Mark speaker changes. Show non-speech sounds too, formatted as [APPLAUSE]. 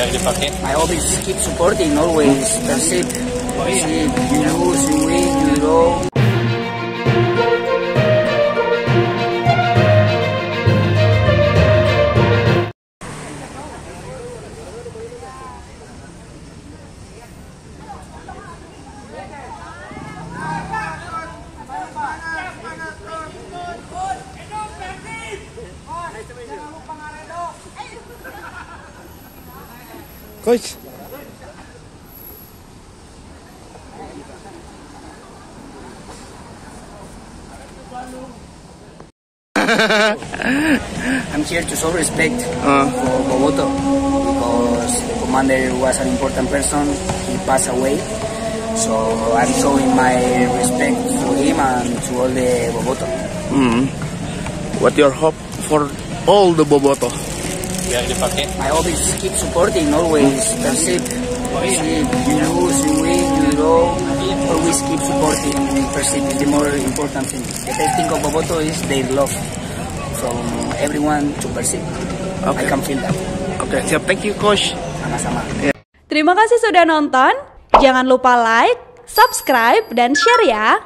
Speaker 1: I always keep supporting, always. Persib. Persib, you lose, you win,
Speaker 2: Coach. [LAUGHS]
Speaker 1: I'm here to show respect
Speaker 2: Uh.
Speaker 1: for Bobotoh because the commander was an important person. He passed away. So I'm showing my respect to him and to all the Bobotoh.
Speaker 2: Hmm. What your hope for all the Bobotoh?
Speaker 3: Biar dipakai.
Speaker 1: I always keep supporting, always perceive. Perceive, you lose, you win, you draw. Always keep supporting, is the more important thing. The best thing of Boboto is their love from everyone to. I
Speaker 2: Okay.
Speaker 1: can feel that.
Speaker 2: Oke, siap. Thank you, Coach.
Speaker 1: Sama-sama.
Speaker 4: Terima kasih sudah nonton. Jangan lupa like, subscribe, dan share ya.